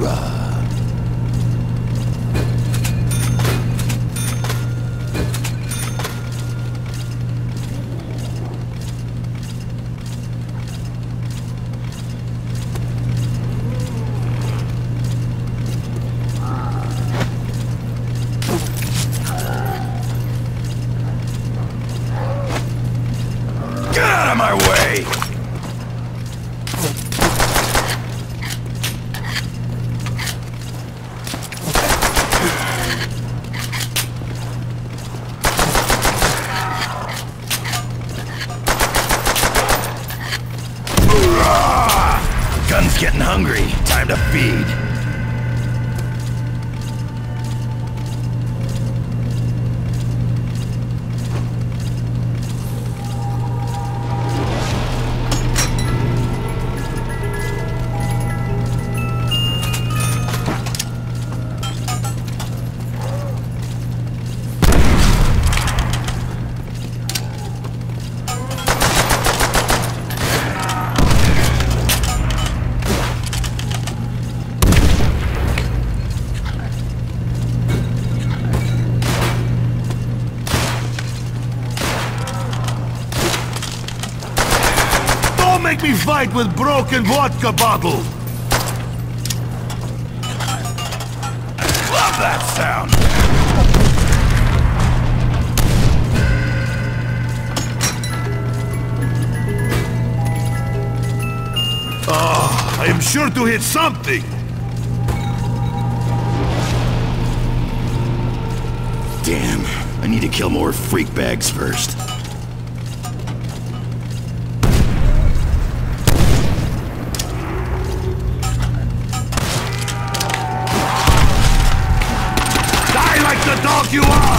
Hoorah! Get out of my way! Gun's getting hungry. Time to feed. Fight with broken vodka bottle! Love that sound. Ah, I am sure to hit something! Damn, I need to kill more freak bags first. You are!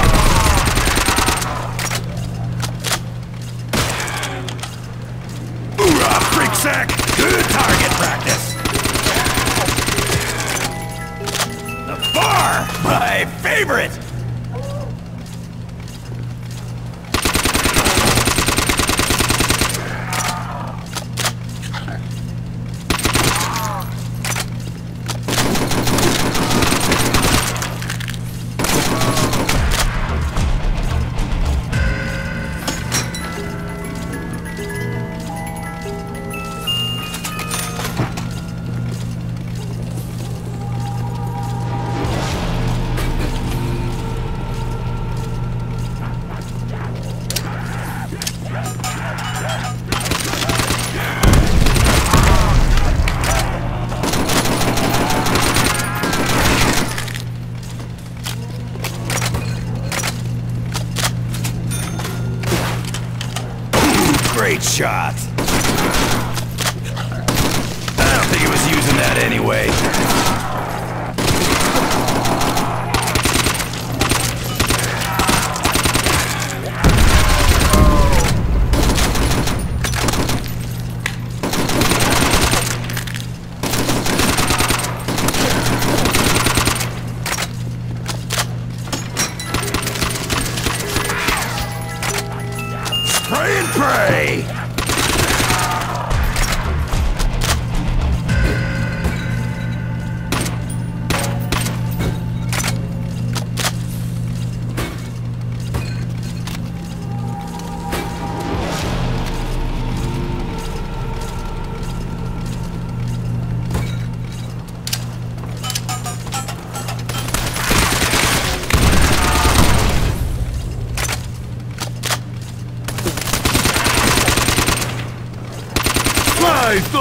Great shot. I don't think he was using that anyway.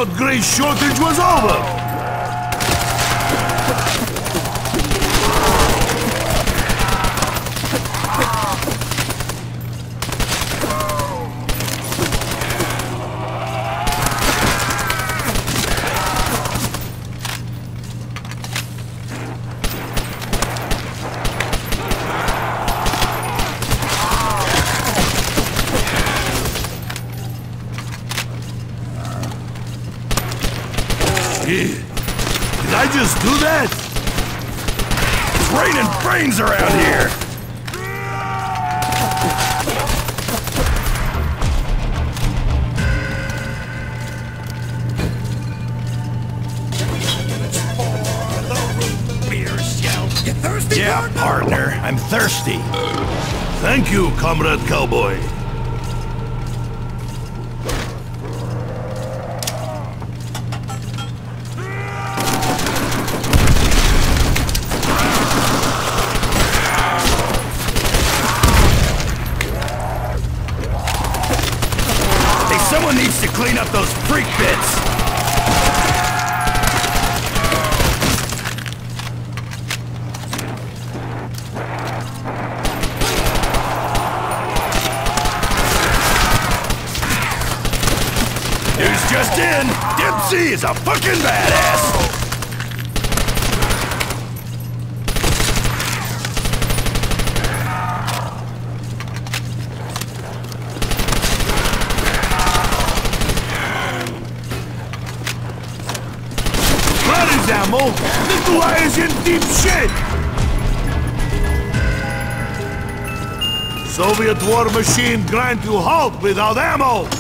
Thought grace shortage was over! brains around here! Thirsty, yeah, partner, I'm thirsty. Thank you, Comrade Cowboy. those freak bits! News just in! Dempsey is a fucking badass! is in deep shit! Soviet war machine grind to halt without ammo!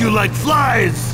you like flies!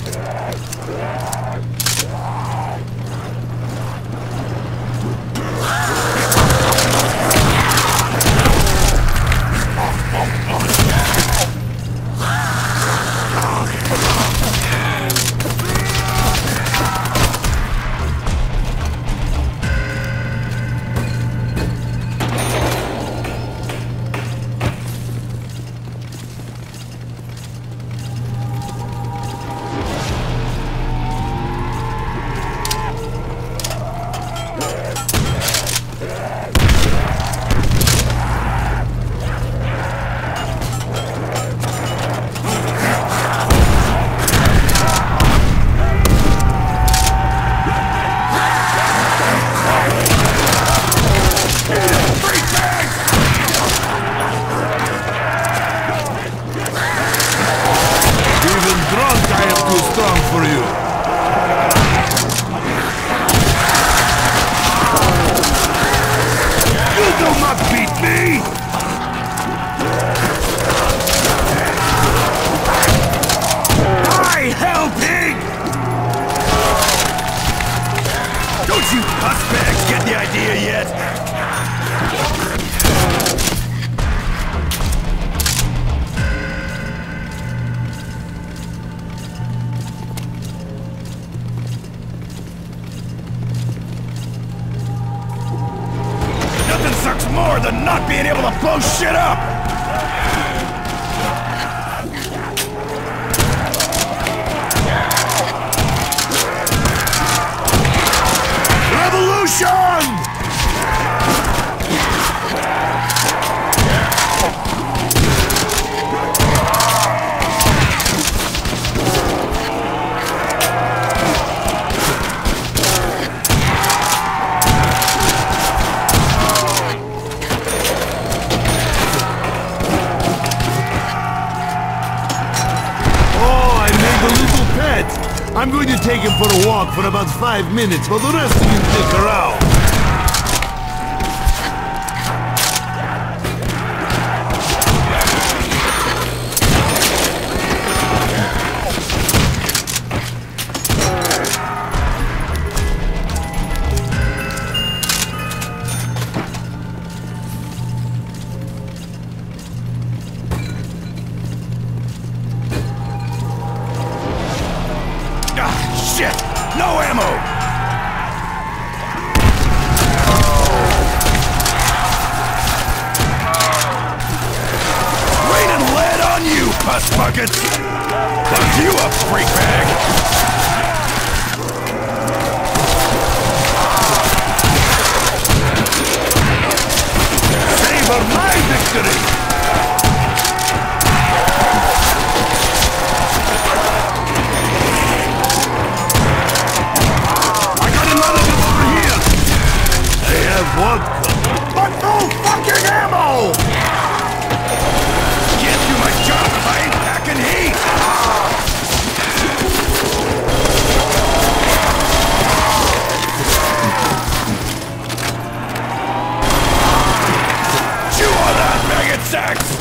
for about five minutes while the rest of you dick around. insects!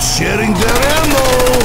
sharing their ammo!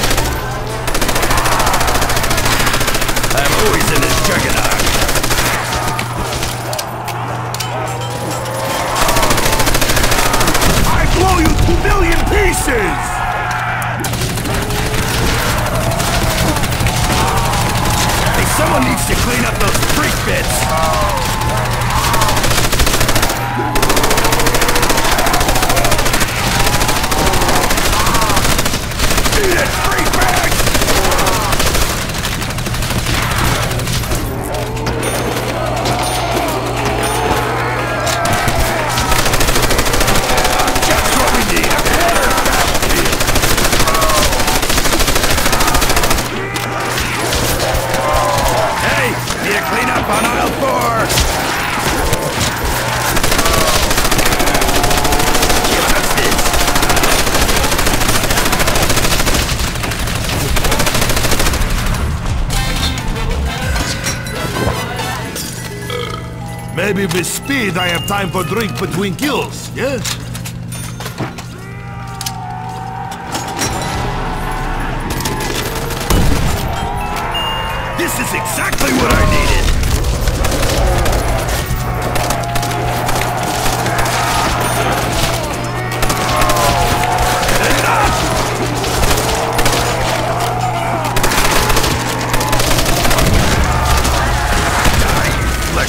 Maybe with speed I have time for drink between kills, yes?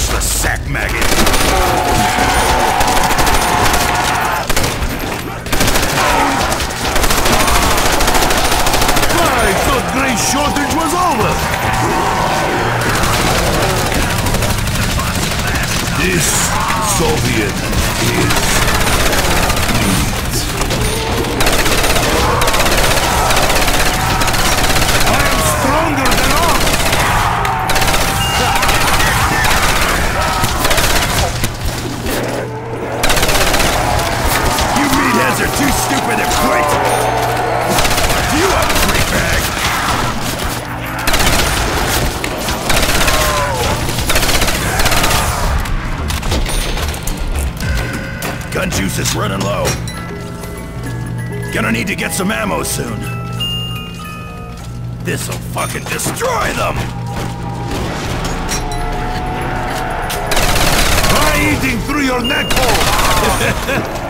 useless sack maggot! Gonna need to get some ammo soon. This'll fucking destroy them! Try eating through your neck hole!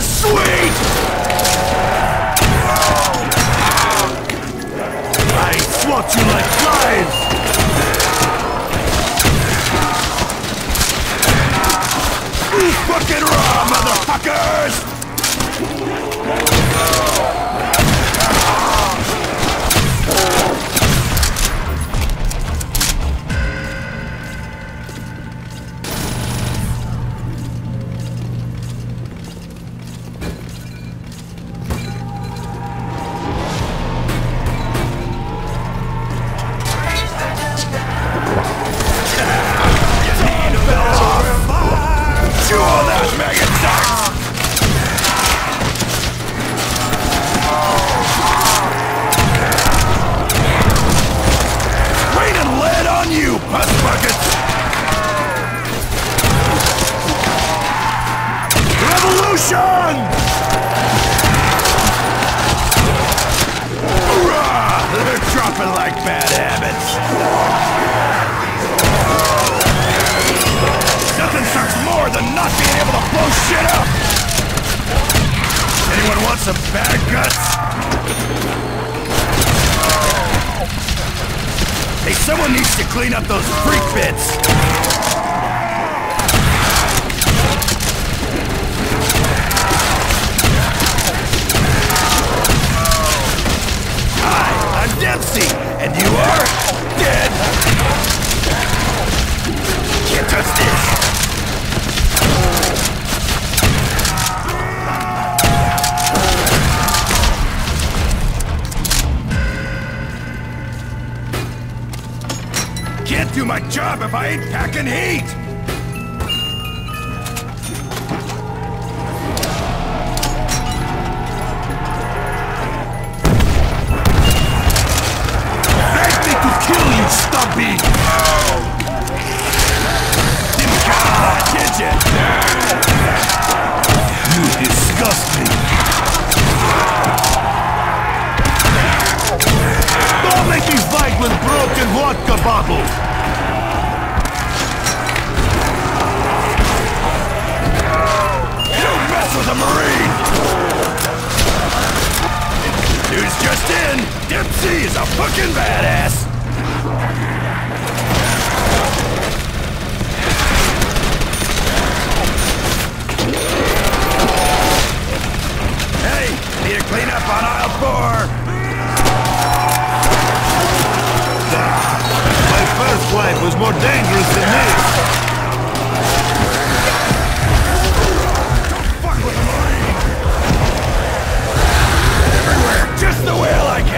someone sweet! I swat you like flies! You fucking raw, motherfuckers! Some bad guts? Hey, someone needs to clean up those freak bits! Hi, I'm Dempsey, and you are dead! Can't touch this! Can't do my job if I ain't packing heat! Broken vodka mess with a Marine! News just in! Dempsey is a fucking badass! Hey, need to clean up on aisle four! first wife was more dangerous than me. Don't fuck with the Marine! Everywhere, just the way I like it!